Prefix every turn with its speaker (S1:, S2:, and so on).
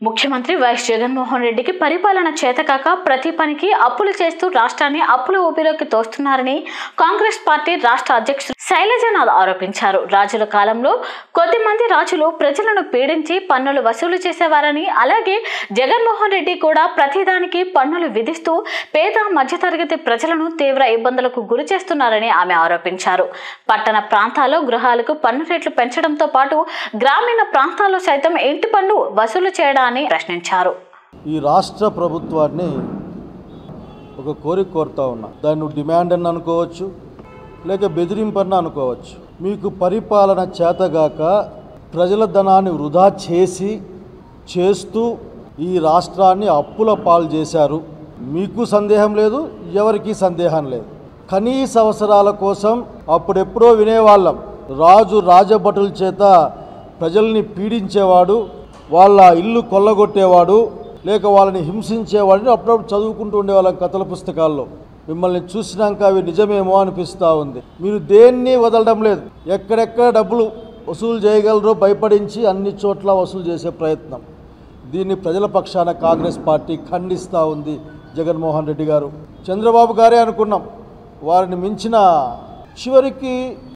S1: ముఖ్యమంత్రి వైఎస్ జగన్మోహన్ రెడ్డికి పరిపాలన చేతకాక ప్రతి పనికి అప్పులు చేస్తూ రాష్ట్రాన్ని అప్పుల ఊపిలోకి తోస్తున్నారని కాంగ్రెస్ పార్టీ రాష్ట్ర అధ్యక్షుడు శైలజనాథ్ ఆరోపించారు. రాజుల కాలంలో కొద్దిమంది రాజులు ప్రజలను పీడించి పన్నులు వసూలు చేసేవారని అలాగే జగన్మోహన్ రెడ్డి కూడా ప్రతిదానికి పన్నులు విధిస్తూ పేద మధ్యతరగతి ప్రజలను తీవ్ర ఇబ్బందులకు గురి చేస్తున్నారని ఆమె ఆరోపించారు. పట్టణ ప్రాంతాల్లో గృహాలకు పన్ను రేట్లు పెంచడంతో పాటు గ్రామీణ ప్రాంతాల్లో సైతం ఇంటి పన్ను వసూలు చేయడాన్ని ప్రశ్నించారు.
S2: ఈ రాష్ట్ర ప్రభుత్వాన్ని ఒక కోరిక కోరుతా ఉన్నా. దాన్ని డిమాండ్ అని అనుకోవచ్చు లేక బెదిరింపన్న అనుకోవచ్చు. మీకు పరిపాలన చేతగాక ప్రజల ధనాన్ని వృధా చేసి చేస్తూ ఈ రాష్ట్రాన్ని అప్పుల పాలు చేశారు. మీకు సందేహం లేదు ఎవరికీ సందేహం లేదు. కనీస అవసరాల కోసం అప్పుడెప్పుడో వినేవాళ్ళం. రాజు రాజభటుల చేత ప్రజల్ని పీడించేవాడు వాళ్ళ ఇల్లు కొల్లగొట్టేవాడు లేక వాళ్ళని హింసించేవాడిని అప్పుడప్పుడు చదువుకుంటూ ఉండేవాళ్ళం కథల పుస్తకాల్లో. మిమ్మల్ని చూసినాక అవి నిజమేమో అనిపిస్తూ ఉంది. మీరు దేన్ని వదలడం లేదు. ఎక్కడెక్కడ డబ్బులు వసూలు చేయగలరో భయపడించి అన్ని చోట్ల వసూలు చేసే ప్రయత్నం. దీన్ని ప్రజల పక్షాన కాంగ్రెస్ పార్టీ ఖండిస్తూ ఉంది జగన్మోహన్ రెడ్డి గారు. చంద్రబాబు గారే అనుకున్నాం. వారిని మించిన చివరికి